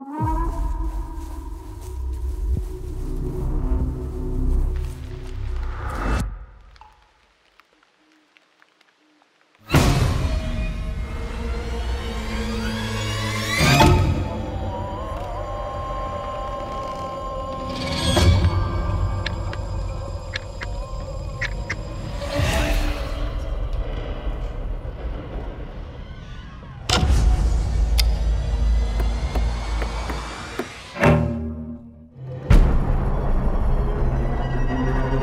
you.